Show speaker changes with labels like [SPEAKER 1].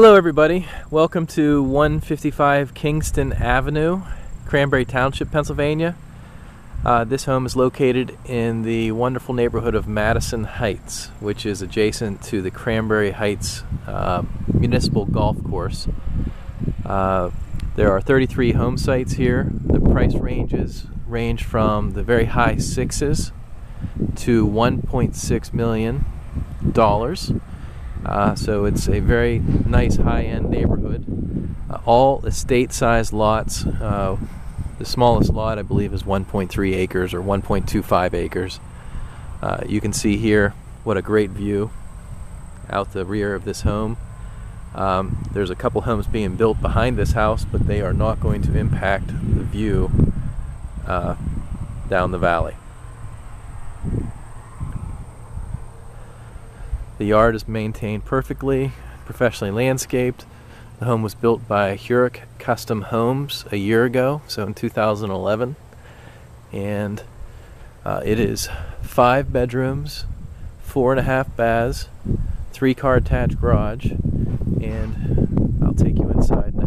[SPEAKER 1] Hello, everybody. Welcome to 155 Kingston Avenue, Cranberry Township, Pennsylvania. Uh, this home is located in the wonderful neighborhood of Madison Heights, which is adjacent to the Cranberry Heights uh, Municipal Golf Course. Uh, there are 33 home sites here. The price ranges range from the very high sixes to 1.6 million dollars. Uh, so it's a very nice high-end neighborhood. Uh, all estate-sized lots. Uh, the smallest lot, I believe, is 1.3 acres or 1.25 acres. Uh, you can see here what a great view out the rear of this home. Um, there's a couple homes being built behind this house, but they are not going to impact the view uh, down the valley. The yard is maintained perfectly, professionally landscaped. The home was built by Hurech Custom Homes a year ago, so in 2011. And uh, it is five bedrooms, four and a half baths, three car attached garage, and I'll take you inside